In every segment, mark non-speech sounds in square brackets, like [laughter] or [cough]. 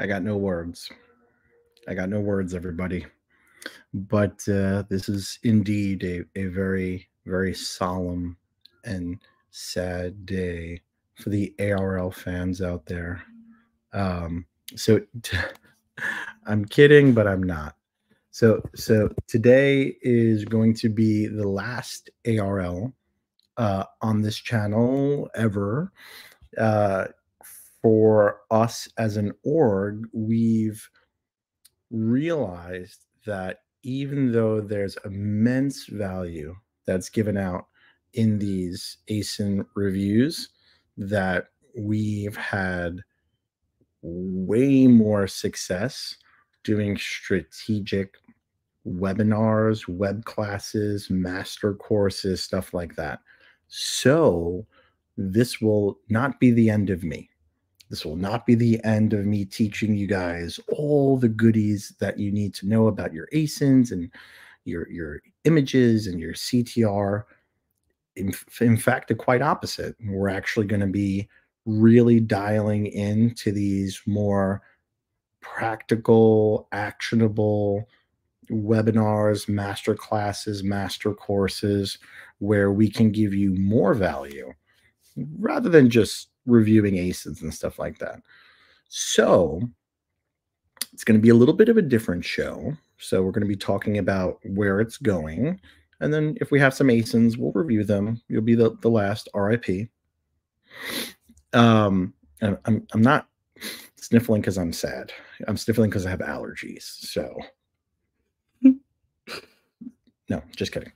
I got no words. I got no words, everybody. But uh, this is indeed a, a very, very solemn and sad day for the ARL fans out there. Um, so [laughs] I'm kidding, but I'm not. So so today is going to be the last ARL uh, on this channel ever. Uh, for us as an org, we've realized that even though there's immense value that's given out in these ASIN reviews, that we've had way more success doing strategic webinars, web classes, master courses, stuff like that. So, this will not be the end of me. This will not be the end of me teaching you guys all the goodies that you need to know about your ASINs and your your images and your CTR. In, in fact, the quite opposite. We're actually going to be really dialing into these more practical, actionable webinars, master classes, master courses, where we can give you more value rather than just reviewing ASINs and stuff like that. So it's going to be a little bit of a different show. So we're going to be talking about where it's going. And then if we have some ASINs, we'll review them. You'll be the, the last RIP. Um, I'm, I'm not sniffling because I'm sad. I'm sniffling because I have allergies. So, no, just kidding.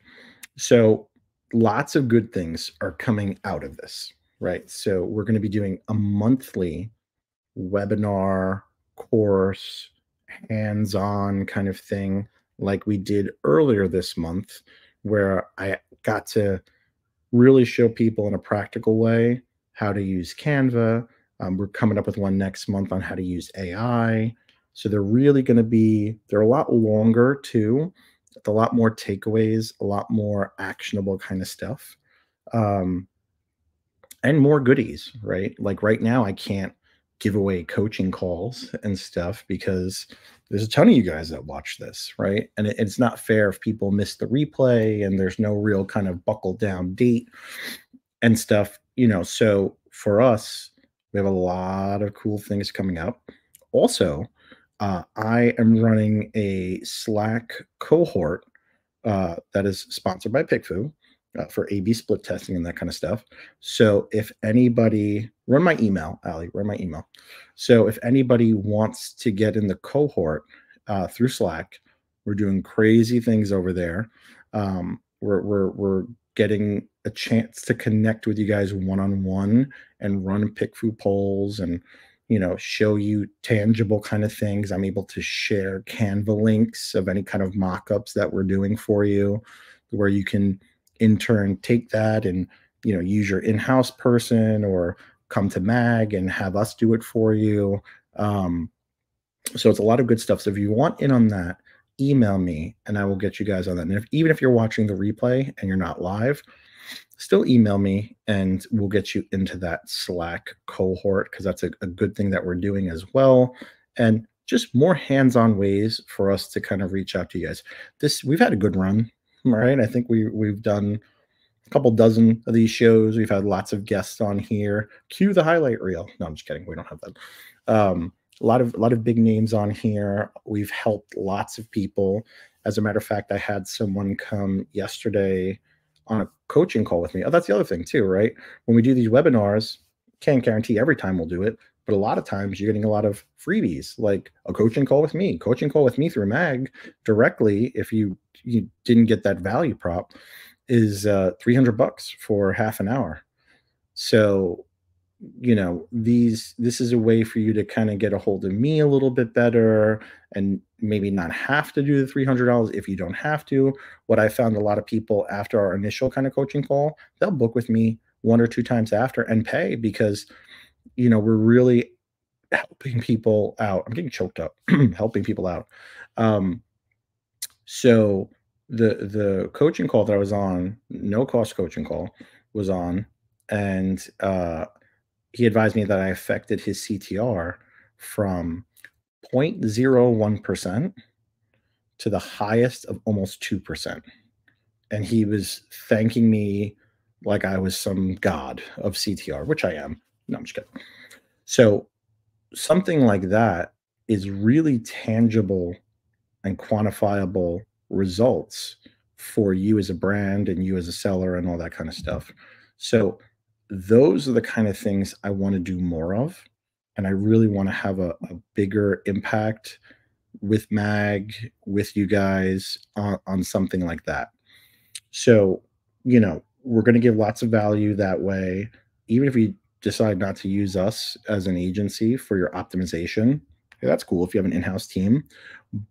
So, lots of good things are coming out of this right? So we're going to be doing a monthly webinar course, hands on kind of thing, like we did earlier this month, where I got to really show people in a practical way how to use Canva. Um, we're coming up with one next month on how to use AI. So they're really going to be, they're a lot longer too, a lot more takeaways, a lot more actionable kind of stuff. Um, and more goodies, right? Like right now, I can't give away coaching calls and stuff because there's a ton of you guys that watch this, right? And it, it's not fair if people miss the replay and there's no real kind of buckle down date and stuff, you know. So for us, we have a lot of cool things coming up. Also, uh, I am running a Slack cohort uh, that is sponsored by PickFu uh, for A/B split testing and that kind of stuff. So if anybody run my email, Ali, run my email. So if anybody wants to get in the cohort uh, through Slack, we're doing crazy things over there. Um, we're we're we're getting a chance to connect with you guys one on one and run pick PickFu polls and you know show you tangible kind of things. I'm able to share Canva links of any kind of mock-ups that we're doing for you, where you can in turn take that and you know use your in-house person or come to mag and have us do it for you. Um, so it's a lot of good stuff. So if you want in on that email me and i will get you guys on that. And if, even if you're watching the replay and you're not live still email me and we'll get you into that slack cohort because that's a, a good thing that we're doing as well. And just more hands-on ways for us to kind of reach out to you guys. This we've had a good run right i think we we've done a couple dozen of these shows. We've had lots of guests on here. Cue the highlight reel. No, I'm just kidding. We don't have that. Um, a lot of a lot of big names on here. We've helped lots of people. As a matter of fact, I had someone come yesterday on a coaching call with me. Oh, that's the other thing too, right? When we do these webinars, can't guarantee every time we'll do it, but a lot of times you're getting a lot of freebies, like a coaching call with me, coaching call with me through Mag directly. If you you didn't get that value prop, is uh, 300 bucks for half an hour. So, you know, these this is a way for you to kind of get a hold of me a little bit better and maybe not have to do the $300 if you don't have to. What I found a lot of people after our initial kind of coaching call, they'll book with me one or two times after and pay because you know, we're really helping people out. I'm getting choked up, [clears throat] helping people out. Um, so the the coaching call that I was on, no cost coaching call, was on, and uh, he advised me that I affected his CTR from 0.01% to the highest of almost 2%. And he was thanking me like I was some god of CTR, which I am. No, I'm just kidding. So something like that is really tangible and quantifiable results for you as a brand and you as a seller and all that kind of stuff. So those are the kind of things I want to do more of. And I really want to have a, a bigger impact with Mag, with you guys on, on something like that. So, you know, we're going to give lots of value that way. Even if you decide not to use us as an agency for your optimization, that's cool if you have an in house team.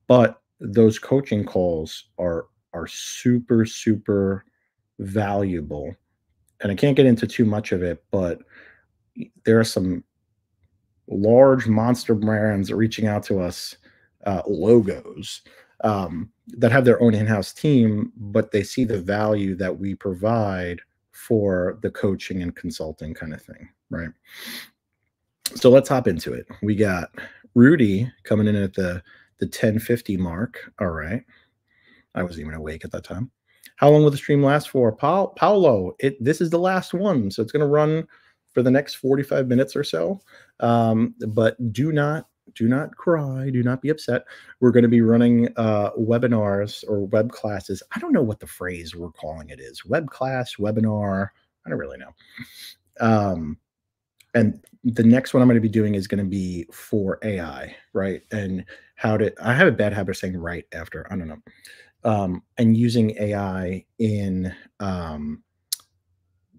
But those coaching calls are are super super valuable and i can't get into too much of it but there are some large monster brands reaching out to us uh, logos um, that have their own in-house team but they see the value that we provide for the coaching and consulting kind of thing right so let's hop into it we got rudy coming in at the the 1050 mark. All right. I wasn't even awake at that time. How long will the stream last for? Pa- Paolo, it this is the last one. So it's going to run for the next 45 minutes or so. Um, but do not do not cry, do not be upset. We're going to be running uh, webinars or web classes. I don't know what the phrase we're calling it is. Web class, webinar. I don't really know. Um, and the next one I'm going to be doing is going to be for AI, right? And how to, I have a bad habit of saying right after, I don't know. Um, and using AI in um,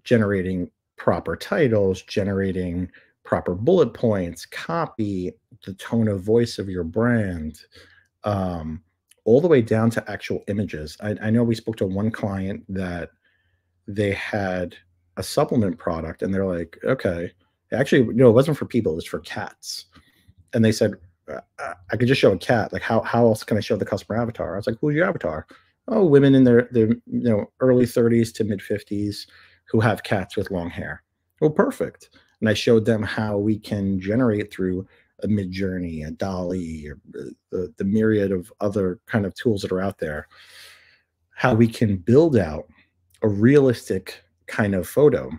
generating proper titles, generating proper bullet points, copy, the tone of voice of your brand, um, all the way down to actual images. I, I know we spoke to one client that they had a supplement product and they're like, okay, actually no it wasn't for people it was for cats. And they said uh, uh, i could just show a cat. Like how, how else can i show the customer avatar? I was like who's your avatar? Oh women in their their you know early 30s to mid 50s who have cats with long hair. Well perfect and i showed them how we can generate through a midjourney a DALL-E or uh, the, the myriad of other kind of tools that are out there how we can build out a realistic kind of photo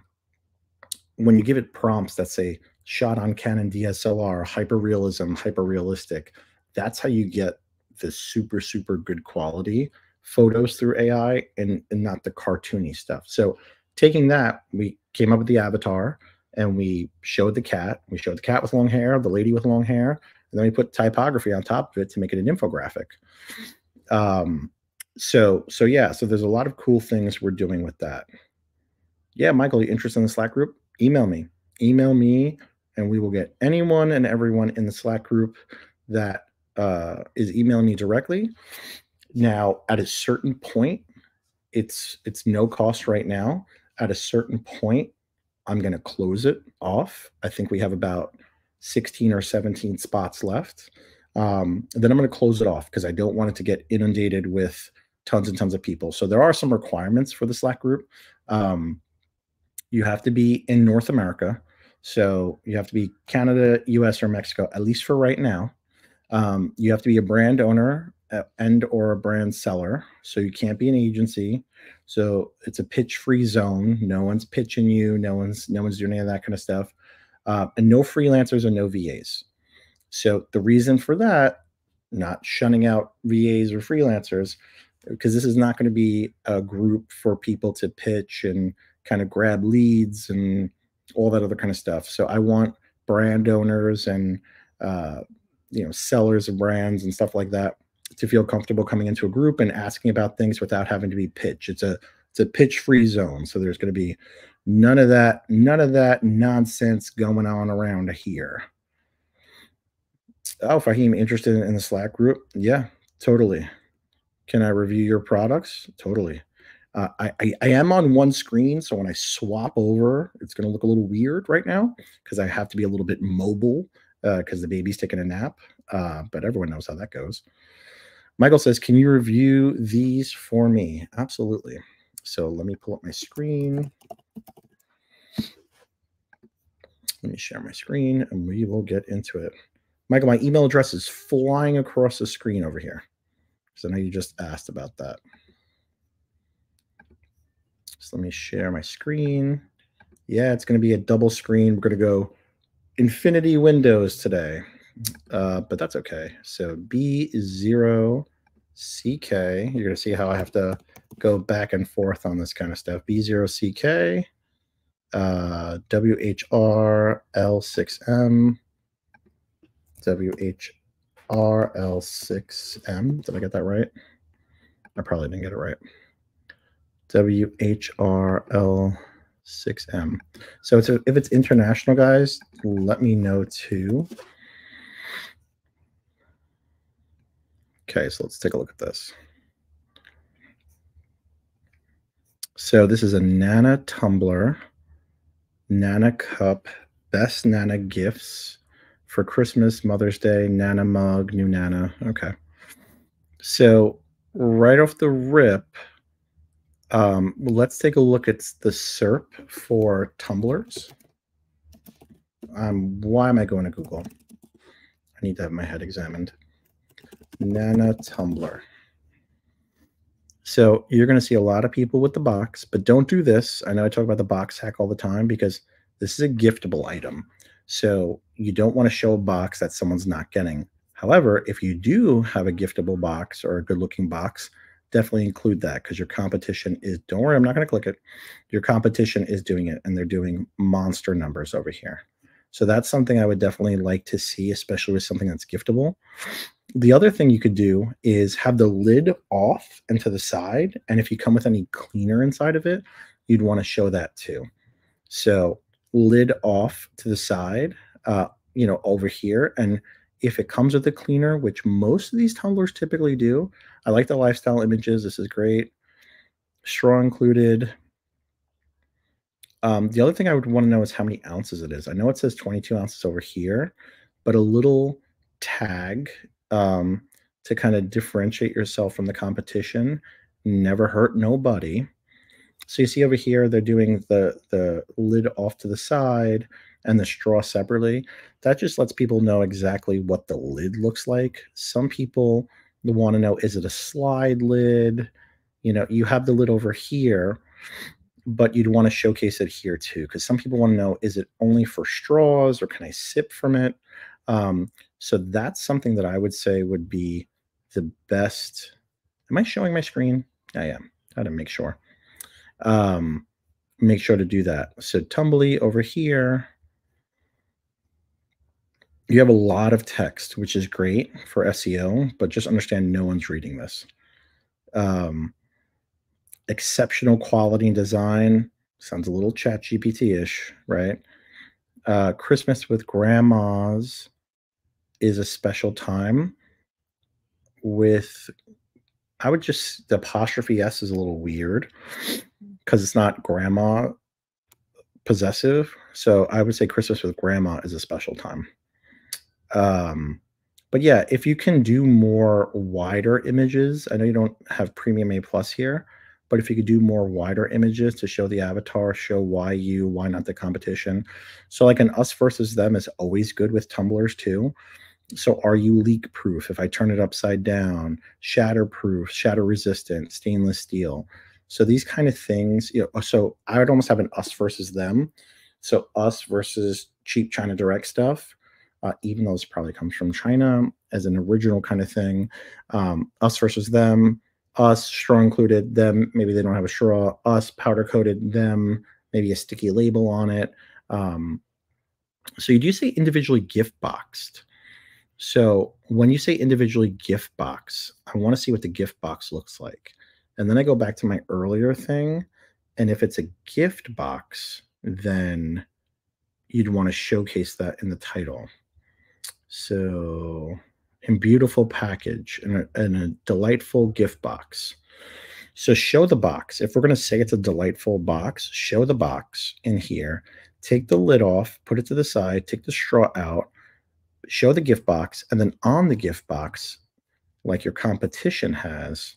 when you give it prompts that say shot on Canon DSLR, hyper realism, hyper realistic, that's how you get the super, super good quality photos through AI and, and not the cartoony stuff. So taking that, we came up with the avatar and we showed the cat. We showed the cat with long hair, the lady with long hair, and then we put typography on top of it to make it an infographic. Um, so so yeah, so there's a lot of cool things we're doing with that. Yeah, Michael, you interested in the Slack group? Email me. Email me, and we will get anyone and everyone in the Slack group that uh, is emailing me directly. Now, at a certain point, it's it's no cost right now. At a certain point, I'm going to close it off. I think we have about 16 or 17 spots left. Um, then I'm going to close it off because I don't want it to get inundated with tons and tons of people. So there are some requirements for the Slack group. Um, you have to be in North America. So you have to be Canada, US, or Mexico, at least for right now. Um, you have to be a brand owner uh, and or a brand seller. So you can't be an agency. So it's a pitch free zone. No one's pitching you. No one's no one's doing any of that kind of stuff. Uh, and no freelancers and no VAs. So the reason for that, not shunning out VAs or freelancers, because this is not going to be a group for people to pitch and kind of grab leads and all that other kind of stuff. So I want brand owners and uh, you know sellers of brands and stuff like that to feel comfortable coming into a group and asking about things without having to be pitched. It's a it's a pitch free zone. So there's going to be none of that none of that nonsense going on around here. Oh, Fahim, interested in the Slack group? Yeah, totally. Can I review your products? Totally. Uh, I, I, I am on one screen, so when I swap over, it's going to look a little weird right now because I have to be a little bit mobile because uh, the baby's taking a nap. Uh, but everyone knows how that goes. Michael says, "Can you review these for me?" Absolutely. So let me pull up my screen. Let me share my screen, and we will get into it. Michael, my email address is flying across the screen over here. So I know you just asked about that. So let me share my screen. Yeah, it's going to be a double screen. We're going to go infinity windows today, uh, but that's okay. So B0CK, you're going to see how I have to go back and forth on this kind of stuff. B0CK, uh, WHRL6M, WHRL6M. Did I get that right? I probably didn't get it right. WHRL6M. So it's a, if it's international, guys, let me know too. Okay, so let's take a look at this. So this is a Nana tumbler, Nana cup, best Nana gifts for Christmas, Mother's Day, Nana mug, new Nana. Okay. So right off the rip, um, let's take a look at the SERP for tumblers. Um, why am I going to Google? I need to have my head examined. Nana tumbler. So you're going to see a lot of people with the box, but don't do this. I know I talk about the box hack all the time because this is a giftable item. So you don't want to show a box that someone's not getting. However, if you do have a giftable box or a good looking box, definitely include that because your competition is, don't worry, I'm not going to click it. Your competition is doing it and they're doing monster numbers over here. So that's something I would definitely like to see, especially with something that's giftable. The other thing you could do is have the lid off and to the side. And if you come with any cleaner inside of it, you'd want to show that too. So lid off to the side, uh, you know, over here. And if it comes with a cleaner, which most of these tumblers typically do, I like the lifestyle images. This is great. Straw included. Um, the other thing I would want to know is how many ounces it is. I know it says 22 ounces over here, but a little tag um, to kind of differentiate yourself from the competition never hurt nobody. So you see over here, they're doing the, the lid off to the side and the straw separately. That just lets people know exactly what the lid looks like. Some people want to know, is it a slide lid? You know, you have the lid over here, but you'd want to showcase it here too, because some people want to know, is it only for straws or can I sip from it? Um, so that's something that I would say would be the best. Am I showing my screen? I am. I gotta make sure um, make sure to do that. So Tumbly over here, you have a lot of text, which is great for SEO, but just understand no one's reading this. Um, exceptional quality and design sounds a little chat GPT ish, right? Uh, Christmas with grandmas is a special time with I would just the apostrophe S is a little weird because it's not grandma possessive. So I would say Christmas with grandma is a special time. Um, but yeah, if you can do more wider images, I know you don't have premium A plus here, but if you could do more wider images to show the avatar, show why you, why not the competition. So like an us versus them is always good with tumblers too. So are you leak proof? If I turn it upside down, shatter proof, shatter resistant, stainless steel. So these kind of things, you know, so I would almost have an us versus them. So us versus cheap China direct stuff, uh, even though this probably comes from China as an original kind of thing. Um, us versus them, us straw included, them maybe they don't have a straw, us powder coated, them maybe a sticky label on it. Um, so you do say individually gift boxed. So when you say individually gift box, I want to see what the gift box looks like. And then I go back to my earlier thing. And if it's a gift box, then you'd want to showcase that in the title. So, in beautiful package and a, and a delightful gift box. So, show the box. If we're going to say it's a delightful box, show the box in here. Take the lid off, put it to the side, take the straw out, show the gift box, and then on the gift box, like your competition has,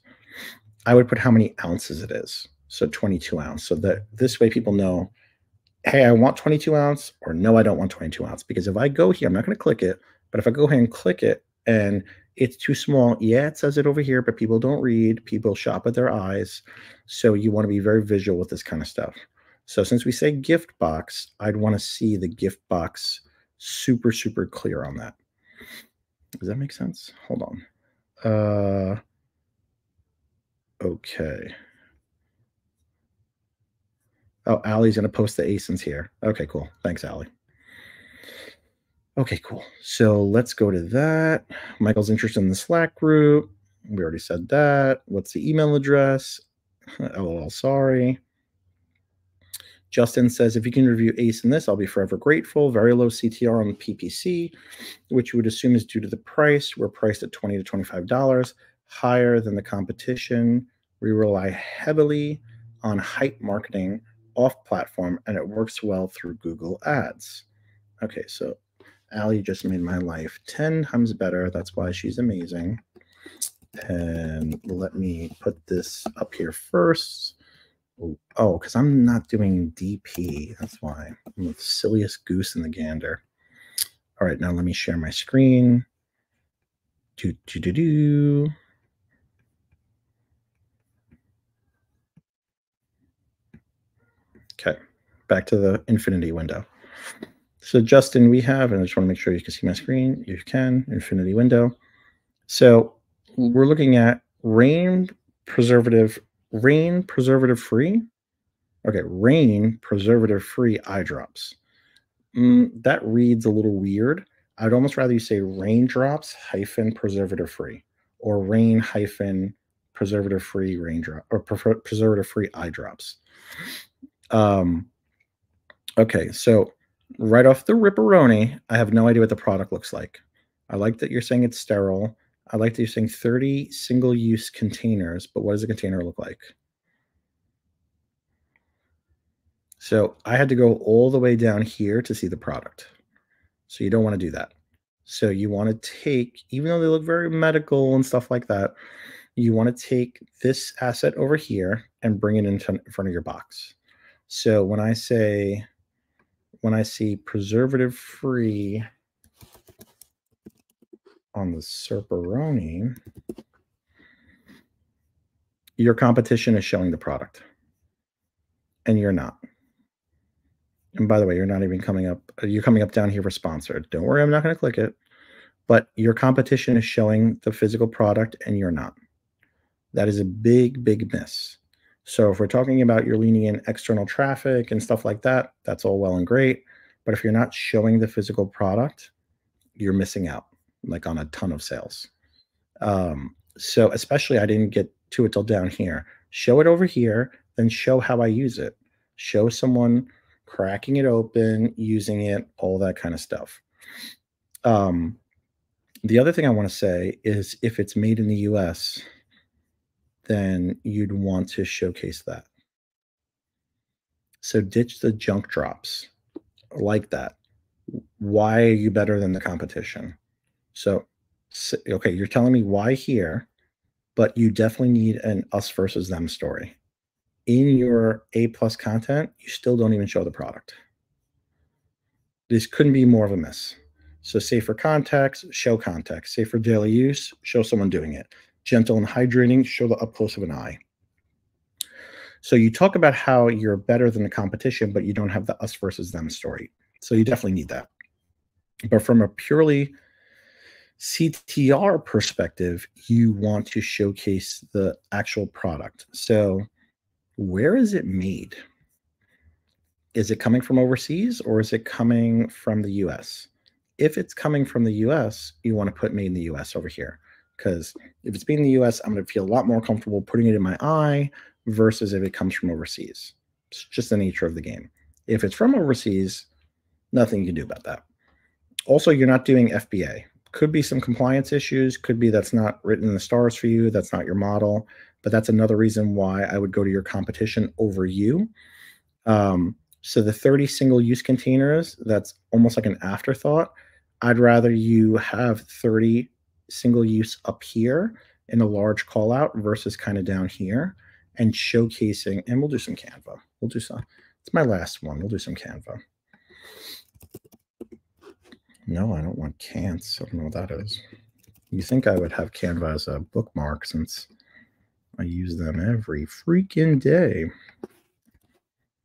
I would put how many ounces it is. So 22 ounce. So that this way people know, hey, I want 22 ounce, or no, I don't want 22 ounce. Because if I go here, I'm not going to click it, but if I go ahead and click it and it's too small, yeah, it says it over here, but people don't read. People shop with their eyes. So you want to be very visual with this kind of stuff. So since we say gift box, I'd want to see the gift box super, super clear on that. Does that make sense? Hold on. Uh, okay. Oh, Allie's going to post the ASINs here. Okay, cool. Thanks, Allie. Okay, cool. So let's go to that. Michael's interested in the Slack group. We already said that. What's the email address? [laughs] LOL, sorry. Justin says, if you can review ACE in this, I'll be forever grateful. Very low CTR on the PPC, which you would assume is due to the price. We're priced at 20 to $25, higher than the competition. We rely heavily on hype marketing off platform, and it works well through Google Ads. Okay, so Allie just made my life 10 times better. That's why she's amazing. And let me put this up here first. Oh, oh because I'm not doing DP. That's why. I'm the silliest goose in the gander. All right, now let me share my screen. Do, do, do, do. Okay, back to the infinity window. So Justin, we have, and I just want to make sure you can see my screen. You can, infinity window. So we're looking at rain preservative rain preservative free. Okay, rain preservative free eye drops. Mm, that reads a little weird. I'd almost rather you say raindrops hyphen preservative free or rain hyphen preservative free raindrop or preservative free eye drops. Um, okay, so right off the ripperoni, I have no idea what the product looks like. I like that you're saying it's sterile. I like that you're saying 30 single use containers, but what does a container look like? So I had to go all the way down here to see the product. So you don't want to do that. So you want to take, even though they look very medical and stuff like that, you want to take this asset over here and bring it in front of your box. So when I say, when I see preservative free on the Serperoni, your competition is showing the product and you're not. And by the way, you're not even coming up, you're coming up down here for sponsored. Don't worry, I'm not going to click it. But your competition is showing the physical product and you're not. That is a big, big miss. So if we're talking about you're leaning in external traffic and stuff like that, that's all well and great. But if you're not showing the physical product, you're missing out like on a ton of sales. Um, so especially I didn't get to it till down here. Show it over here, then show how I use it. Show someone cracking it open, using it, all that kind of stuff. Um, the other thing I want to say is if it's made in the US, then you'd want to showcase that. So ditch the junk drops like that. Why are you better than the competition? So, okay, you're telling me why here, but you definitely need an us versus them story. In your A plus content, you still don't even show the product. This couldn't be more of a miss. So, say for context, show context. Say for daily use, show someone doing it. Gentle and hydrating, show the up close of an eye. So you talk about how you're better than the competition, but you don't have the us versus them story. So you definitely need that. But from a purely CTR perspective, you want to showcase the actual product. So where is it made? Is it coming from overseas or is it coming from the US? If it's coming from the US, you want to put made in the US over here. Because if it's made in the US, I'm going to feel a lot more comfortable putting it in my eye versus if it comes from overseas. It's just the nature of the game. If it's from overseas, nothing you can do about that. Also, you're not doing FBA. Could be some compliance issues. Could be that's not written in the stars for you. That's not your model. But that's another reason why I would go to your competition over you. Um, so the 30 single use containers, that's almost like an afterthought. I'd rather you have 30 single use up here in a large call out versus kind of down here and showcasing, and we'll do some Canva. We'll do some, it's my last one. We'll do some Canva. No, I don't want cans. I don't know what that is. You think I would have Canva as a bookmark since I use them every freaking day.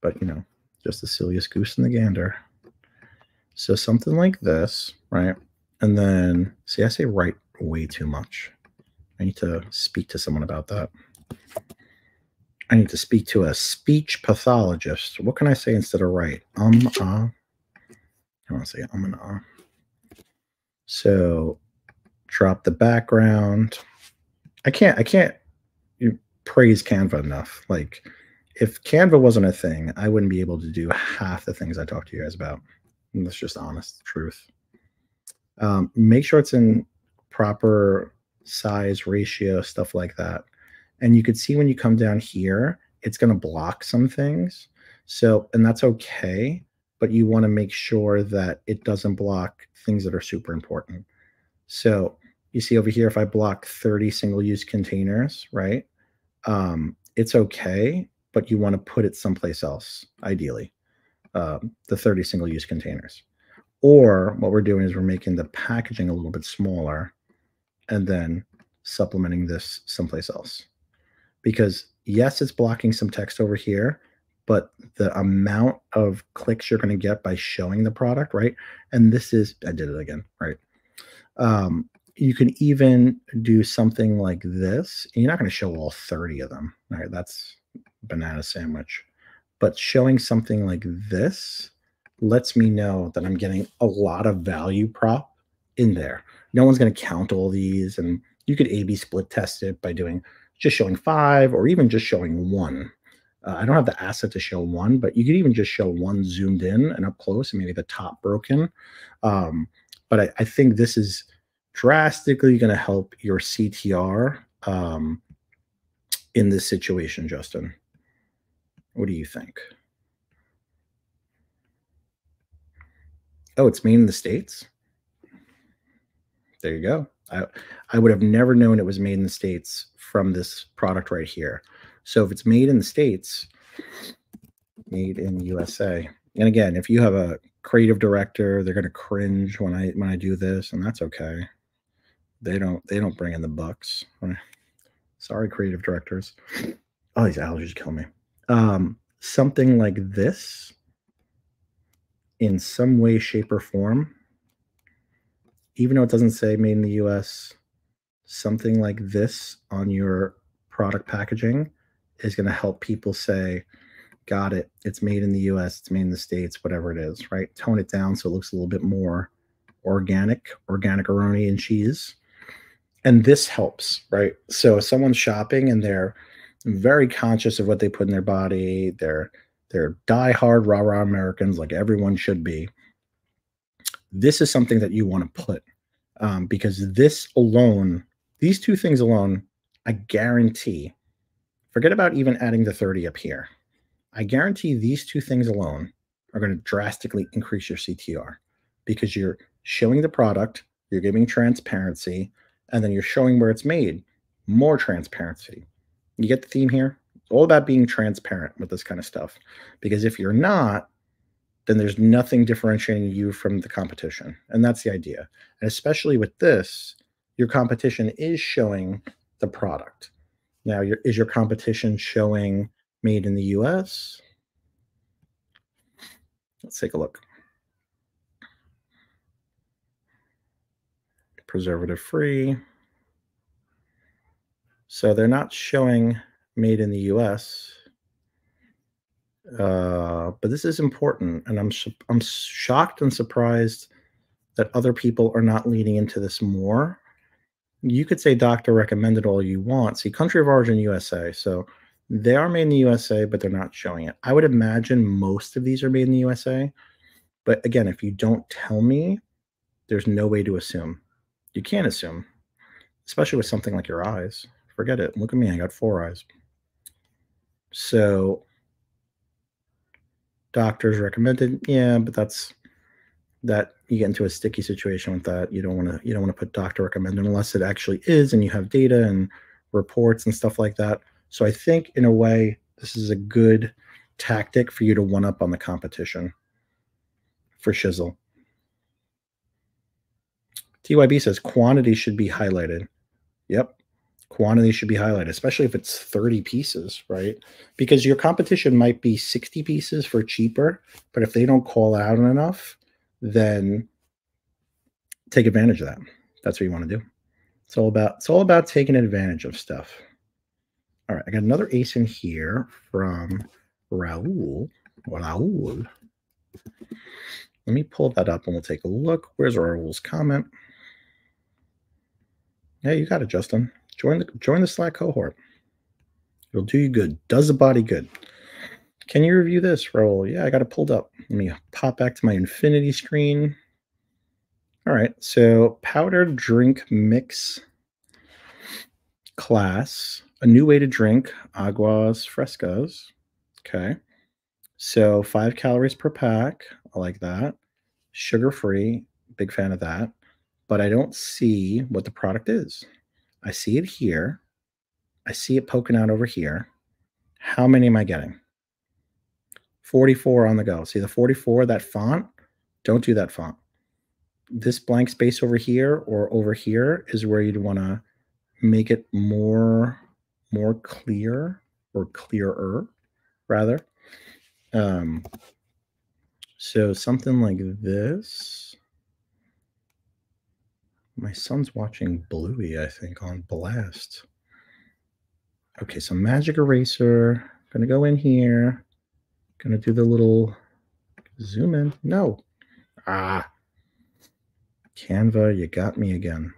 But, you know, just the silliest goose in the gander. So something like this, right? And then, see, I say right way too much. I need to speak to someone about that. I need to speak to a speech pathologist. What can I say instead of right? Um, uh. I want to say um and uh. So drop the background. I can't, I can't praise Canva enough. Like if Canva wasn't a thing, I wouldn't be able to do half the things I talk to you guys about. And that's just honest truth. Um, make sure it's in proper size ratio, stuff like that. And you could see when you come down here, it's going to block some things. So, and that's okay, but you want to make sure that it doesn't block things that are super important. So you see over here, if I block 30 single use containers, right? Um, it's okay, but you want to put it someplace else, ideally, um, the 30 single use containers. Or what we're doing is we're making the packaging a little bit smaller and then supplementing this someplace else because yes, it's blocking some text over here, but the amount of clicks you're going to get by showing the product, right? And this is, I did it again, right? Um, you can even do something like this. You're not going to show all 30 of them, right? That's banana sandwich. But showing something like this lets me know that I'm getting a lot of value prop in there. No one's going to count all these, and you could A B split test it by doing just showing five or even just showing one. Uh, I don't have the asset to show one, but you could even just show one zoomed in and up close and maybe the top broken. Um, but I, I, think this is drastically going to help your CTR um, in this situation, Justin. What do you think? Oh, it's made in the States? There you go. I, I would have never known it was made in the States from this product right here. So if it's made in the States, made in USA. And again, if you have a creative director, they're going to cringe when I when I do this, and that's okay. They don't they don't bring in the bucks. [laughs] Sorry, creative directors. Oh, these allergies kill me. Um, something like this, in some way, shape, or form, even though it doesn't say made in the US, something like this on your product packaging is going to help people say, got it. It's made in the US, it's made in the States, whatever it is, right? Tone it down so it looks a little bit more organic, organic aroni and cheese. and this helps, right? So if someone's shopping and they're very conscious of what they put in their body, they're they're diehard rah rah Americans, like everyone should be. This is something that you want to put um, because this alone, these two things alone, I guarantee. Forget about even adding the 30 up here. I guarantee these two things alone are going to drastically increase your CTR because you're showing the product, you're giving transparency, and then you're showing where it's made. More transparency. You get the theme here? It's all about being transparent with this kind of stuff. Because if you're not, then there's nothing differentiating you from the competition. And that's the idea. And especially with this, your competition is showing the product. Now, your, is your competition showing made in the US? Let's take a look. Preservative free. So they're not showing made in the US. Uh, but this is important, and I'm I'm shocked and surprised that other people are not leaning into this more. You could say doctor recommended all you want. See, country of origin USA. So they are made in the USA, but they're not showing it. I would imagine most of these are made in the USA. But again, if you don't tell me, there's no way to assume. You can't assume, especially with something like your eyes. Forget it. Look at me. I got four eyes. So doctors recommended, yeah, but that's that you get into a sticky situation with that. You don't want to you don't want to put doctor recommended unless it actually is and you have data and reports and stuff like that. So I think in a way this is a good tactic for you to one up on the competition for shizzle. TYB says quantity should be highlighted. Yep quantity should be highlighted, especially if it's 30 pieces, right? Because your competition might be 60 pieces for cheaper, but if they don't call out enough, then take advantage of that. That's what you want to do. It's all about it's all about taking advantage of stuff. All right, I got another ace in here from Raul. Raul. Let me pull that up and we'll take a look. Where's Raul's comment? Yeah, you got it, Justin. Join the join the Slack cohort. It'll do you good. Does the body good. Can you review this, Raul? Yeah, I got it pulled up. Let me pop back to my infinity screen. All right, so powdered drink mix class, a new way to drink aguas frescas. Okay, so five calories per pack. I like that. Sugar free, big fan of that. But I don't see what the product is. I see it here. I see it poking out over here. How many am I getting? 44 on the go. See the 44, that font? Don't do that font. This blank space over here or over here is where you'd want to make it more more clear or clearer rather. Um, so something like this. My son's watching Bluey, I think, on Blast. Okay, so Magic Eraser. Gonna go in here. Gonna do the little zoom in. No. Ah. Canva, you got me again.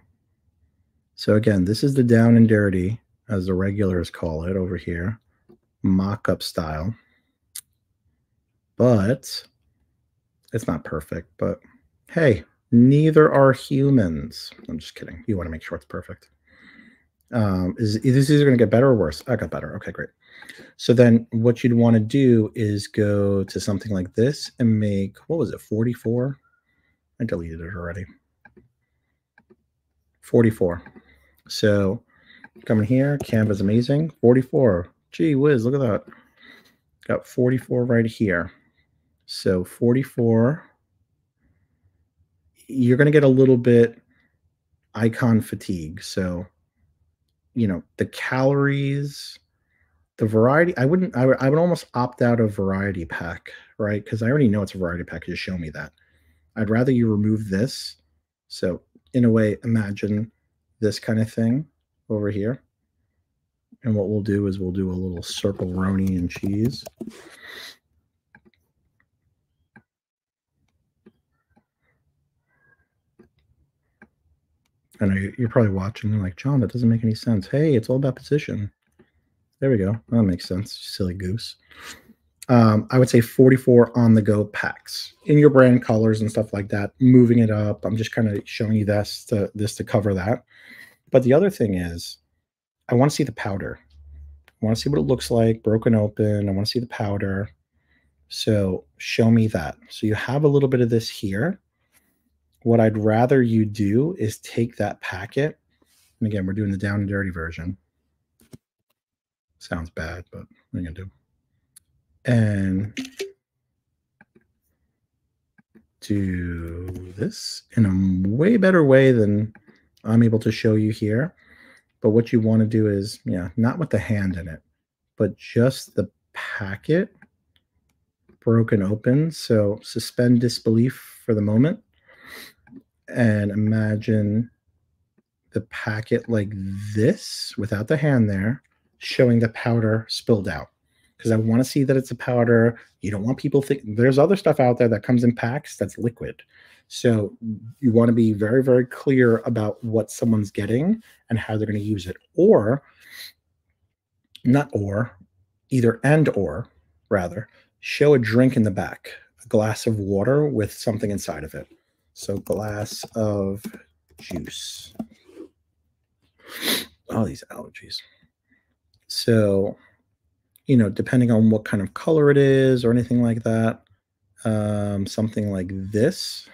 So again, this is the down and dirty, as the regulars call it over here, mock-up style. But it's not perfect, but hey, Neither are humans. I'm just kidding. You want to make sure it's perfect. Um, is, is this either going to get better or worse? I got better. Okay, great. So then what you'd want to do is go to something like this and make, what was it, 44? I deleted it already. 44. So coming here, Canva's amazing. 44. Gee whiz, look at that. Got 44 right here. So 44 you're going to get a little bit icon fatigue. So, you know, the calories, the variety, I wouldn't, I would, I would almost opt out of variety pack, right? Because I already know it's a variety pack. Just show me that. I'd rather you remove this. So, in a way, imagine this kind of thing over here. And what we'll do is we'll do a little circle roni and cheese. I know you're probably watching. You're like, John, that doesn't make any sense. Hey, it's all about position. There we go. That makes sense. Silly goose. Um, I would say 44 on the go packs in your brand colors and stuff like that. Moving it up. I'm just kind of showing you this to this to cover that. But the other thing is, I want to see the powder. I want to see what it looks like broken open. I want to see the powder. So show me that. So you have a little bit of this here. What I'd rather you do is take that packet. And again, we're doing the down and dirty version. Sounds bad, but going to do? And do this in a way better way than I'm able to show you here. But what you want to do is, yeah, not with the hand in it, but just the packet broken open. So suspend disbelief for the moment and imagine the packet like this without the hand there, showing the powder spilled out. Because I want to see that it's a powder. You don't want people think there's other stuff out there that comes in packs that's liquid. So you want to be very, very clear about what someone's getting and how they're going to use it. Or not or, either and or rather, show a drink in the back, a glass of water with something inside of it. So glass of juice. All these allergies. So, you know, depending on what kind of color it is or anything like that, um, something like this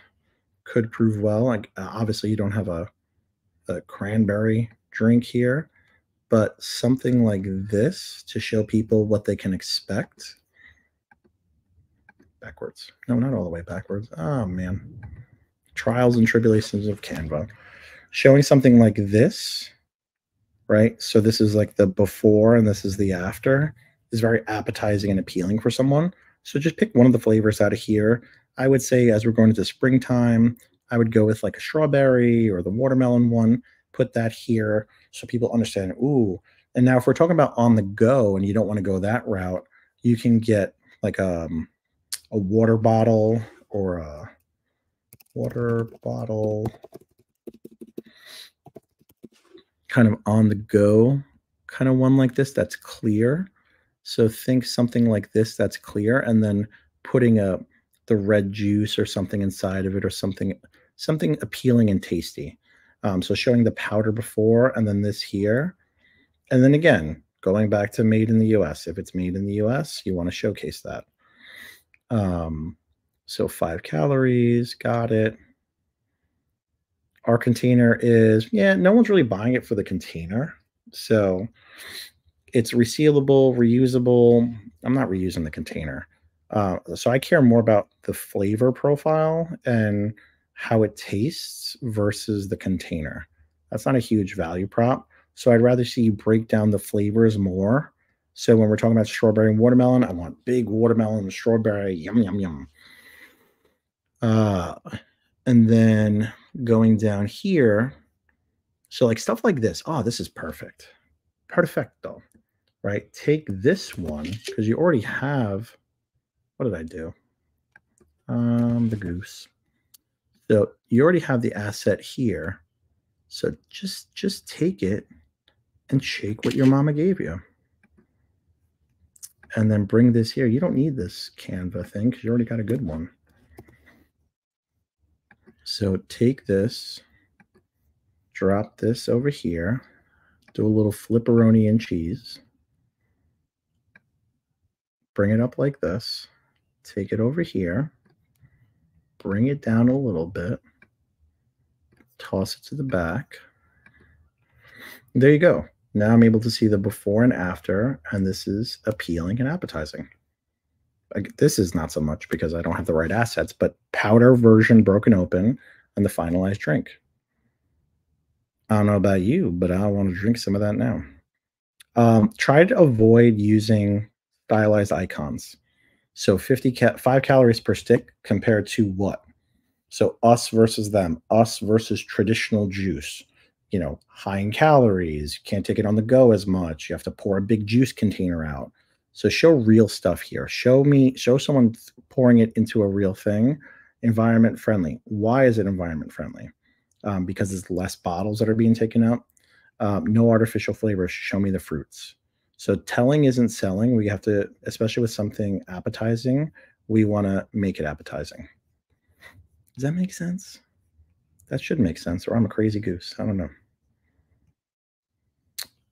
could prove well. Like uh, obviously, you don't have a, a cranberry drink here, but something like this to show people what they can expect backwards. No, not all the way backwards. Oh man. Trials and tribulations of Canva. Showing something like this, right? So this is like the before and this is the after is very appetizing and appealing for someone. So just pick one of the flavors out of here. I would say as we're going into springtime, I would go with like a strawberry or the watermelon one, put that here so people understand, ooh. And now if we're talking about on the go and you don't want to go that route, you can get like um a water bottle or a water bottle kind of on the go kind of one like this that's clear. So think something like this that's clear and then putting a the red juice or something inside of it or something something appealing and tasty. Um, so showing the powder before and then this here. And then again going back to made in the us if it's made in the us you want to showcase that. Um, so five calories, got it. Our container is, yeah, no one's really buying it for the container. So it's resealable, reusable. I'm not reusing the container. Uh, so I care more about the flavor profile and how it tastes versus the container. That's not a huge value prop. So I'd rather see you break down the flavors more so when we're talking about strawberry and watermelon, I want big watermelon and strawberry. Yum, yum, yum. Uh, and then going down here, so like stuff like this. Oh, this is perfect. Perfecto. Right? Take this one because you already have. What did I do? Um, the goose. So you already have the asset here. So just just take it and shake what your mama gave you and then bring this here. You don't need this Canva thing because you already got a good one. So take this, drop this over here, do a little flipperoni and cheese, bring it up like this, take it over here, bring it down a little bit, toss it to the back. There you go. Now I'm able to see the before and after, and this is appealing and appetizing. This is not so much because I don't have the right assets, but powder version broken open and the finalized drink. I don't know about you, but I want to drink some of that now. Um, try to avoid using stylized icons. So 50 ca- 5 calories per stick compared to what? So us versus them, us versus traditional juice you know, high in calories, you can't take it on the go as much. You have to pour a big juice container out. So show real stuff here. Show me, show someone pouring it into a real thing. Environment friendly. Why is it environment friendly? um, because it's less bottles that are being taken out. Um, no artificial flavors. Show me the fruits. So telling isn't selling. We have to, especially with something appetizing, we want to make it appetizing. Does that make sense? That should make sense, or I'm a crazy goose. I don't know.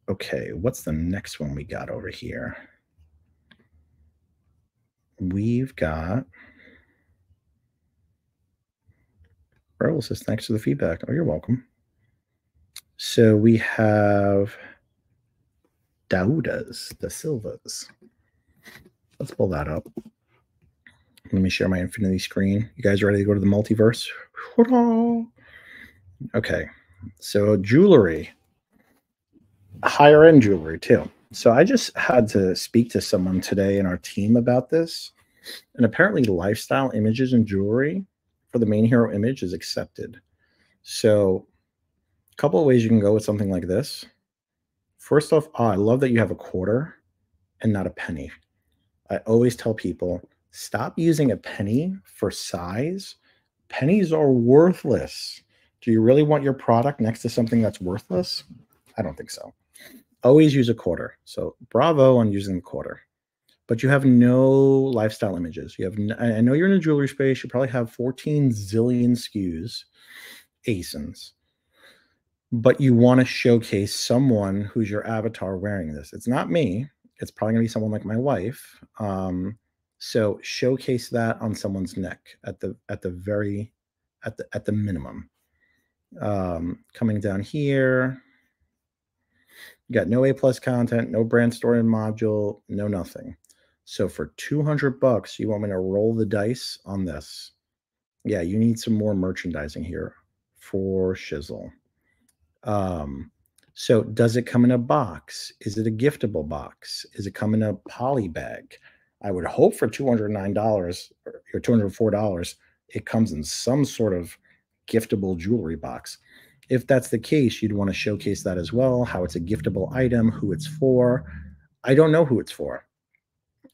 Okay, what's the next one we got over here? We've got Raul says, thanks for the feedback. Oh, you're welcome. So we have Daudas, the Silvas. Let's pull that up. Let me share my infinity screen. You guys ready to go to the multiverse? [laughs] Okay. So jewelry, higher end jewelry too. So I just had to speak to someone today in our team about this. And apparently lifestyle images and jewelry for the main hero image is accepted. So a couple of ways you can go with something like this. First off, oh, I love that you have a quarter and not a penny. I always tell people stop using a penny for size. Pennies are worthless. Do you really want your product next to something that's worthless? I don't think so. Always use a quarter. So bravo on using the quarter but you have no lifestyle images. You have, I know you're in a jewelry space. You probably have 14 zillion SKUs, ASINs, but you want to showcase someone who's your avatar wearing this. It's not me. It's probably going to be someone like my wife. Um, so showcase that on someone's neck at the at the very at the at the minimum. Um, coming down here, you got no A plus content, no brand story module, no nothing. So for 200 bucks, you want me to roll the dice on this? Yeah, you need some more merchandising here for shizzle. Um, so does it come in a box? Is it a giftable box? Is it come in a poly bag? I would hope for $209 or $204, it comes in some sort of giftable jewelry box. If that's the case, you'd want to showcase that as well, how it's a giftable item, who it's for. I don't know who it's for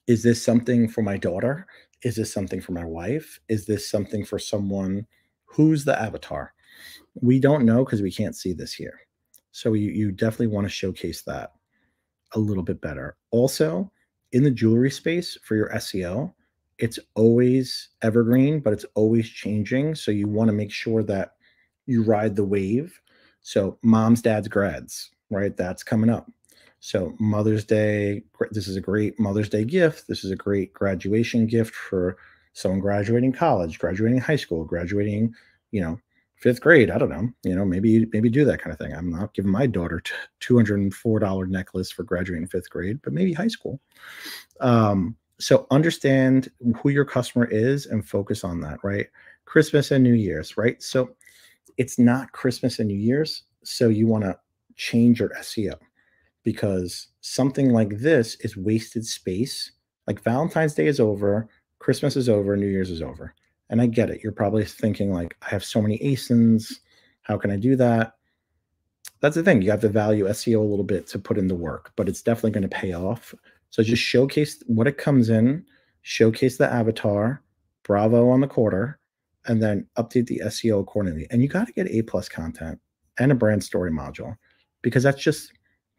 is this something for my daughter? Is this something for my wife? Is this something for someone who's the avatar? We don't know because we can't see this here. So you, you definitely want to showcase that a little bit better. Also, in the jewelry space for your SEO, it's always evergreen, but it's always changing. So you want to make sure that you ride the wave. So mom's, dad's, grads, right? That's coming up. So Mother's Day, this is a great Mother's Day gift. This is a great graduation gift for someone graduating college, graduating high school, graduating, you know, fifth grade. I don't know, you know, maybe maybe do that kind of thing. I'm not giving my daughter two hundred and four dollar necklace for graduating fifth grade, but maybe high school. Um, so understand who your customer is and focus on that, right? Christmas and New Year's, right? So it's not Christmas and New Year's, so you want to change your SEO because something like this is wasted space. Like Valentine's Day is over, Christmas is over, New Year's is over. And I get it. You're probably thinking, like, I have so many ASINs. How can I do that? That's the thing. You have to value SEO a little bit to put in the work, but it's definitely going to pay off. So just showcase what it comes in, showcase the avatar, bravo on the quarter, and then update the SEO accordingly. And you got to get A plus content and a brand story module because that's just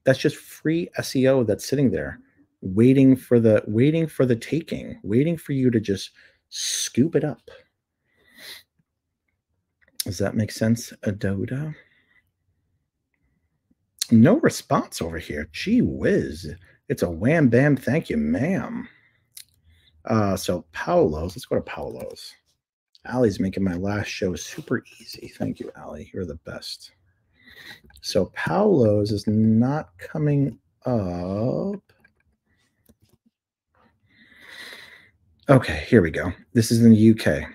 that's just free SEO that's sitting there waiting for the waiting for the taking, waiting for you to just scoop it up. Does that make sense, Adoda? No response over here. Gee whiz. It's a wham bam. Thank you, ma'am. Uh, so Paolo's, let's go to Paolo's. Allie's making my last show super easy. Thank you, Allie. You're the best. So Paolo's is not coming up. Okay, here we go. This is in the UK.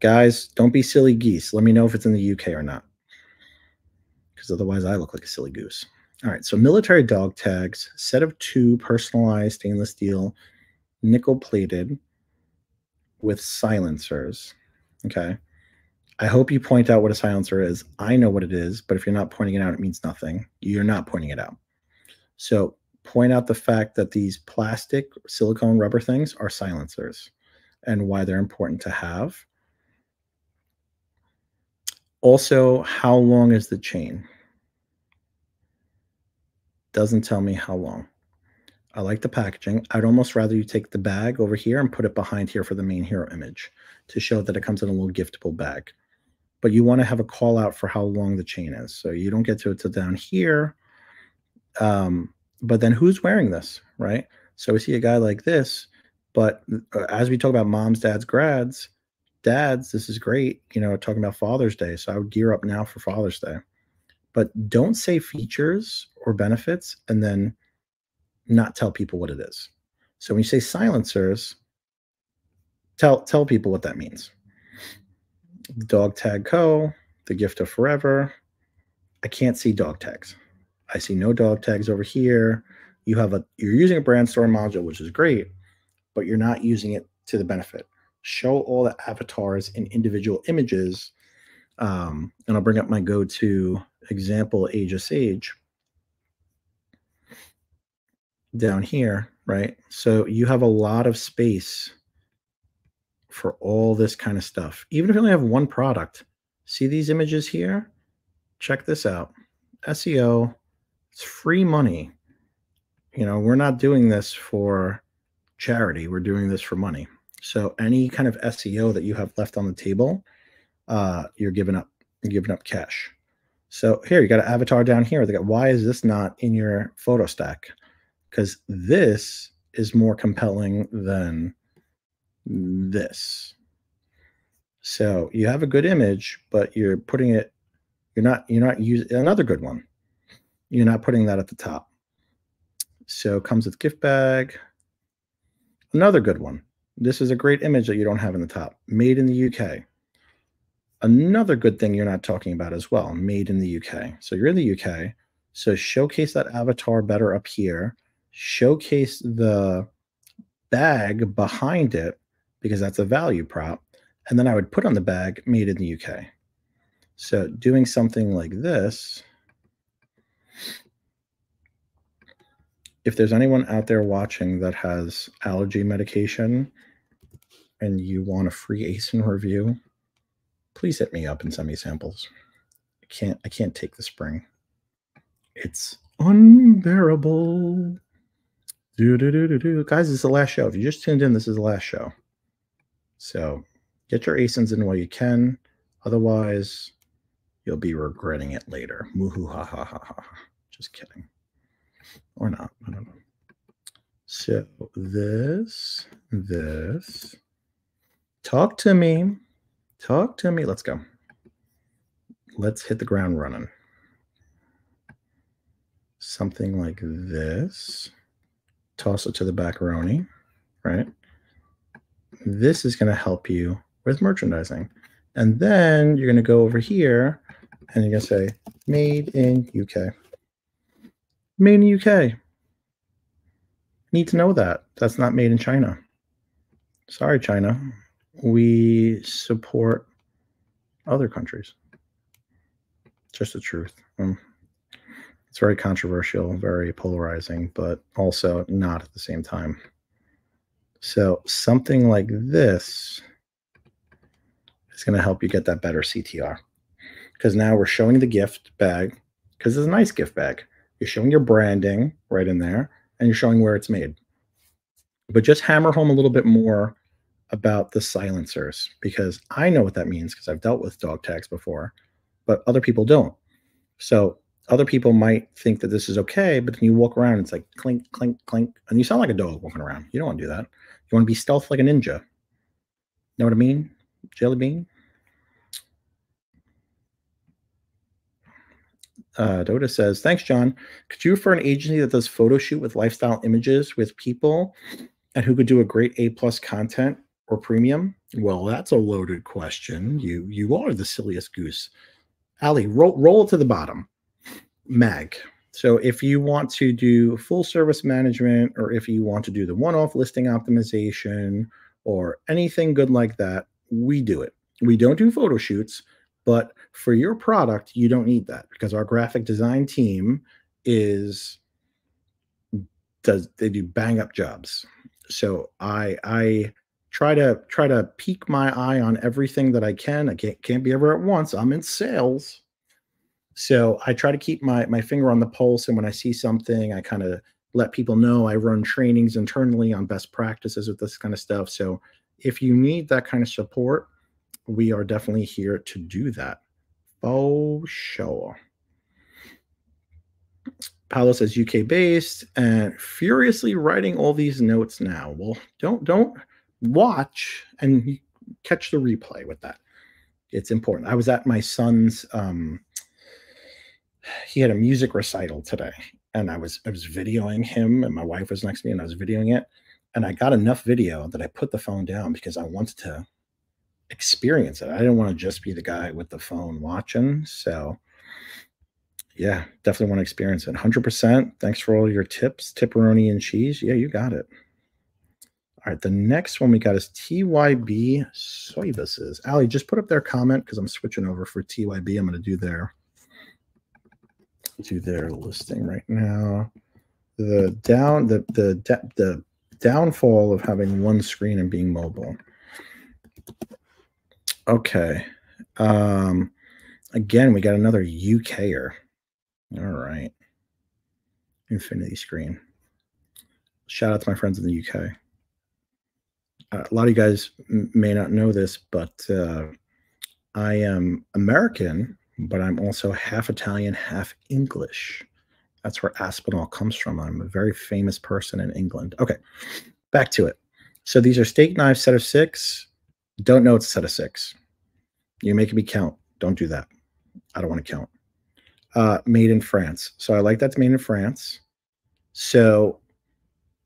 Guys, don't be silly geese. Let me know if it's in the UK or not. Because otherwise I look like a silly goose. All right, so military dog tags, set of two personalized stainless steel, nickel plated with silencers. Okay. I hope you point out what a silencer is. I know what it is, but if you're not pointing it out, it means nothing. You're not pointing it out. So point out the fact that these plastic silicone rubber things are silencers and why they're important to have. Also, how long is the chain? Doesn't tell me how long. I like the packaging. I'd almost rather you take the bag over here and put it behind here for the main hero image to show that it comes in a little giftable bag. But you want to have a call out for how long the chain is. So you don't get to it till down here. Um, but then who's wearing this, right? So we see a guy like this, but uh, as we talk about moms, dads, grads, dads, this is great, you know, talking about Father's Day. So I would gear up now for Father's Day. But don't say features or benefits and then not tell people what it is. So when you say silencers, tell tell people what that means. Dog Tag Co., the gift of forever. I can't see dog tags. I see no dog tags over here. You have a you're using a brand story module, which is great, but you're not using it to the benefit. Show all the avatars in individual images. Um, and I'll bring up my go-to example, Age of Sage down here, right? So you have a lot of space for all this kind of stuff. Even if you only have one product, see these images here? Check this out. SEO, it's free money. You know, we're not doing this for charity. We're doing this for money. So any kind of SEO that you have left on the table, uh, you're giving up. You're giving up cash. So here you got an avatar down here. They got why is this not in your photo stack? Because this is more compelling than this. So you have a good image, but you're putting it, you're not, you're not using another good one. You're not putting that at the top. So comes with gift bag. Another good one. This is a great image that you don't have in the top. Made in the UK. Another good thing you're not talking about as well. Made in the UK. So you're in the UK. So showcase that avatar better up here. Showcase the bag behind it because that's a value prop. And then I would put on the bag made in the UK. So doing something like this, if there's anyone out there watching that has allergy medication and you want a free ASIN review, please hit me up and send me samples. I can't I can't take the spring. It's unbearable. Do, do, do, do, do. Guys, this is the last show. If you just tuned in, this is the last show. So get your ASINs in while you can. Otherwise, you'll be regretting it later. Moohoo ha ha ha ha. Just kidding. Or not. I don't know. So this, this. Talk to me. Talk to me. Let's go. Let's hit the ground running. Something like this. Toss it to the macaroni, right? This is going to help you with merchandising. And then you're going to go over here and you're going to say made in UK. Made in UK. Need to know that. That's not made in China. Sorry, China. We support other countries. Just the truth. Um, it's very controversial, very polarizing, but also not at the same time. So something like this is going to help you get that better CTR. Because now we're showing the gift bag, because it's a nice gift bag. You're showing your branding right in there, and you're showing where it's made. But just hammer home a little bit more about the silencers, because I know what that means because I've dealt with dog tags before, but other people don't. So other people might think that this is okay, but then you walk around, it's like clink, clink, clink, and you sound like a dog walking around. You don't want to do that. You want to be stealth like a ninja. Know what I mean? Jelly bean? Uh, Dota says, thanks, John. Could you refer an agency that does photo shoot with lifestyle images with people and who could do a great A plus content or premium? Well, that's a loaded question. You you are the silliest goose. Ali, roll, roll it to the bottom. Mag. So if you want to do full service management, or if you want to do the one-off listing optimization, or anything good like that, we do it. We don't do photo shoots, but for your product, you don't need that because our graphic design team is does they do bang up jobs. So I I try to try to peek my eye on everything that I can. I can't can't be ever at once. I'm in sales. So I try to keep my my finger on the pulse and when I see something, I kind of let people know I run trainings internally on best practices with this kind of stuff. So if you need that kind of support, we are definitely here to do that. Oh, sure. Paolo says UK based and furiously writing all these notes now. Well, don't don't watch and catch the replay with that. It's important. I was at my son's um he had a music recital today and I was I was videoing him and my wife was next to me and I was videoing it and I got enough video that I put the phone down because I wanted to experience it. I didn't want to just be the guy with the phone watching. So yeah, definitely want to experience it. 100%. Thanks for all your tips. Tipperoni and cheese. Yeah, you got it. All right, the next one we got is TYB services. Ali, just put up their comment because I'm switching over for TYB. I'm going to do their do their listing right now. The down the the the downfall of having one screen and being mobile. Okay. Um again, we got another UKer. All right. Infinity screen. Shout out to my friends in the UK. Uh, a lot of you guys may not know this, but uh, I am American, but I'm also half Italian, half English. That's where Aspinall comes from. I'm a very famous person in England. Okay, back to it. So these are steak knives, set of six. Don't know it's a set of six. You're making me count. Don't do that. I don't want to count uh, made in France. So I like that's made in France. So